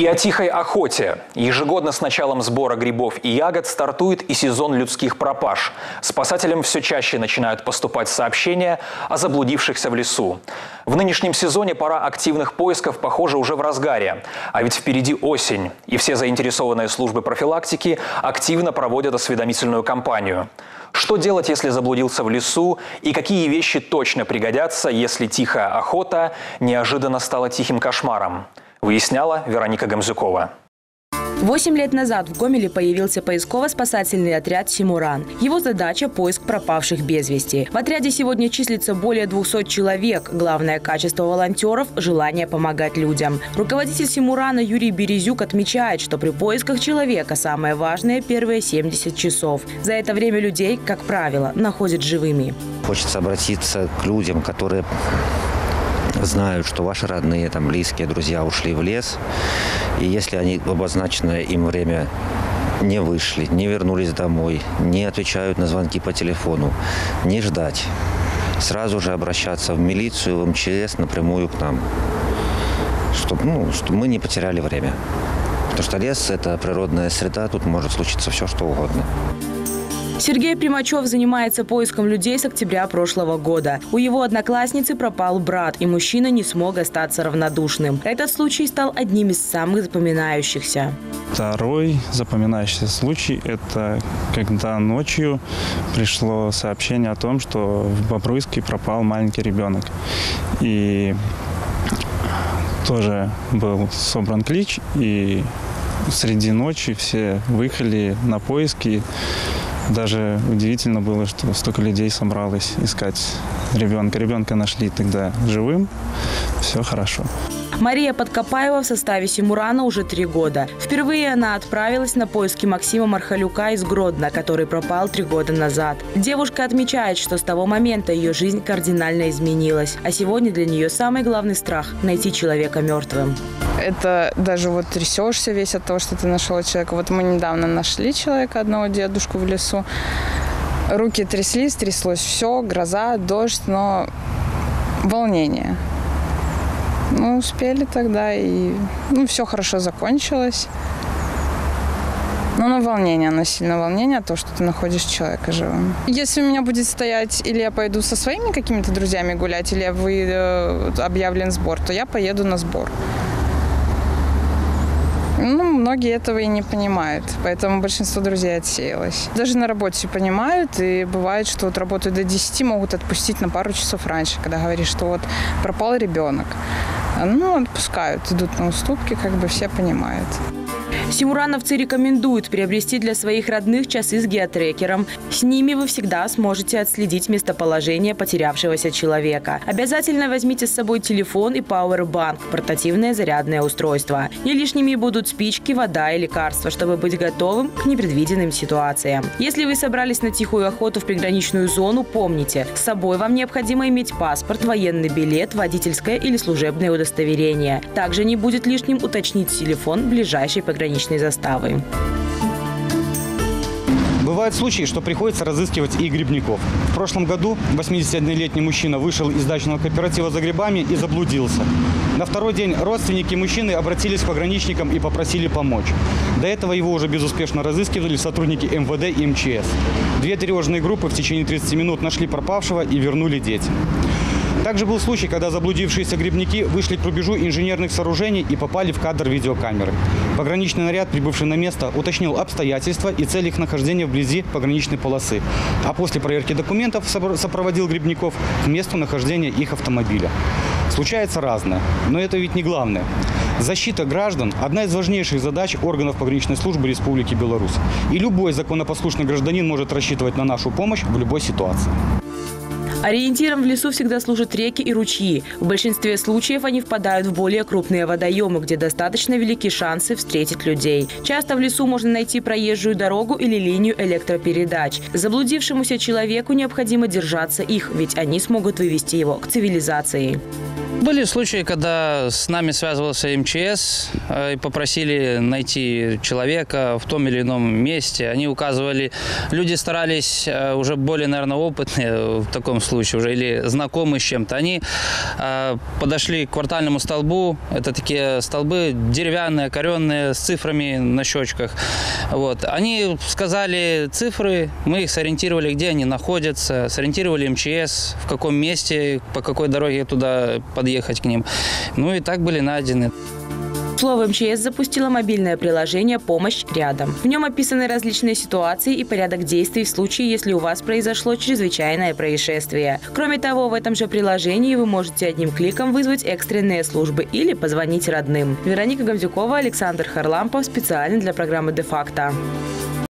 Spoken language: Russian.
И о тихой охоте. Ежегодно с началом сбора грибов и ягод стартует и сезон людских пропаж. Спасателям все чаще начинают поступать сообщения о заблудившихся в лесу. В нынешнем сезоне пора активных поисков, похоже, уже в разгаре. А ведь впереди осень, и все заинтересованные службы профилактики активно проводят осведомительную кампанию. Что делать, если заблудился в лесу, и какие вещи точно пригодятся, если тихая охота неожиданно стала тихим кошмаром? Выясняла Вероника Гамзюкова. Восемь лет назад в Гомеле появился поисково-спасательный отряд «Симуран». Его задача – поиск пропавших без вести. В отряде сегодня числится более 200 человек. Главное качество волонтеров – желание помогать людям. Руководитель «Симурана» Юрий Березюк отмечает, что при поисках человека самое важное – первые 70 часов. За это время людей, как правило, находят живыми. Хочется обратиться к людям, которые знают, что ваши родные, там, близкие, друзья ушли в лес, и если они обозначенное им время не вышли, не вернулись домой, не отвечают на звонки по телефону, не ждать. Сразу же обращаться в милицию, в МЧС напрямую к нам, чтобы, ну, чтобы мы не потеряли время. Потому что лес – это природная среда, тут может случиться все, что угодно. Сергей Примачев занимается поиском людей с октября прошлого года. У его одноклассницы пропал брат, и мужчина не смог остаться равнодушным. Этот случай стал одним из самых запоминающихся. Второй запоминающийся случай – это когда ночью пришло сообщение о том, что в Бобруйске пропал маленький ребенок. И тоже был собран клич, и среди ночи все выехали на поиски. Даже удивительно было, что столько людей собралось искать ребенка. Ребенка нашли тогда живым. Все хорошо. Мария Подкопаева в составе Симурана уже три года. Впервые она отправилась на поиски Максима Мархалюка из Гродно, который пропал три года назад. Девушка отмечает, что с того момента ее жизнь кардинально изменилась. А сегодня для нее самый главный страх – найти человека мертвым. Это даже вот трясешься весь от того, что ты нашел человека. Вот мы недавно нашли человека, одного дедушку в лесу. Руки тряслись, тряслось все, гроза, дождь, но волнение. Ну, успели тогда, и ну, все хорошо закончилось. Но на волнение, на сильное волнение, то, что ты находишь человека живым. Если у меня будет стоять, или я пойду со своими какими-то друзьями гулять, или вы э, объявлен сбор, то я поеду на сбор. Ну, многие этого и не понимают, поэтому большинство друзей отсеялось. Даже на работе понимают, и бывает, что вот работают до 10, могут отпустить на пару часов раньше, когда говоришь, что вот пропал ребенок. Ну, отпускают, идут на уступки, как бы все понимают. Симурановцы рекомендуют приобрести для своих родных часы с геотрекером. С ними вы всегда сможете отследить местоположение потерявшегося человека. Обязательно возьмите с собой телефон и пауэрбанк – портативное зарядное устройство. Не лишними будут спички, вода и лекарства, чтобы быть готовым к непредвиденным ситуациям. Если вы собрались на тихую охоту в приграничную зону, помните, с собой вам необходимо иметь паспорт, военный билет, водительское или служебное удостоверение. Также не будет лишним уточнить телефон ближайшей пограничной пограничной заставы. Бывают случаи, что приходится разыскивать и грибников. В прошлом году 81-летний мужчина вышел из дачного кооператива за грибами и заблудился. На второй день родственники мужчины обратились к пограничникам и попросили помочь. До этого его уже безуспешно разыскивали сотрудники МВД и МЧС. Две тревожные группы в течение 30 минут нашли пропавшего и вернули детям. Также был случай, когда заблудившиеся грибники вышли к рубежу инженерных сооружений и попали в кадр видеокамеры. Пограничный наряд, прибывший на место, уточнил обстоятельства и цель их нахождения вблизи пограничной полосы. А после проверки документов сопроводил грибников к месту нахождения их автомобиля. Случается разное, но это ведь не главное. Защита граждан – одна из важнейших задач органов пограничной службы Республики Беларусь. И любой законопослушный гражданин может рассчитывать на нашу помощь в любой ситуации. Ориентиром в лесу всегда служат реки и ручьи. В большинстве случаев они впадают в более крупные водоемы, где достаточно велики шансы встретить людей. Часто в лесу можно найти проезжую дорогу или линию электропередач. Заблудившемуся человеку необходимо держаться их, ведь они смогут вывести его к цивилизации. Были случаи, когда с нами связывался МЧС э, и попросили найти человека в том или ином месте. Они указывали, люди старались э, уже более, наверное, опытные в таком случае уже или знакомые с чем-то. Они э, подошли к квартальному столбу. Это такие столбы деревянные, коренные, с цифрами на щечках. Вот. Они сказали цифры, мы их сориентировали, где они находятся, сориентировали МЧС, в каком месте, по какой дороге туда подъехать к ним. Ну и так были найдены. Слово МЧС запустило мобильное приложение «Помощь рядом». В нем описаны различные ситуации и порядок действий в случае, если у вас произошло чрезвычайное происшествие. Кроме того, в этом же приложении вы можете одним кликом вызвать экстренные службы или позвонить родным. Вероника Гавдюкова, Александр Харлампов специально для программы «Де-факто».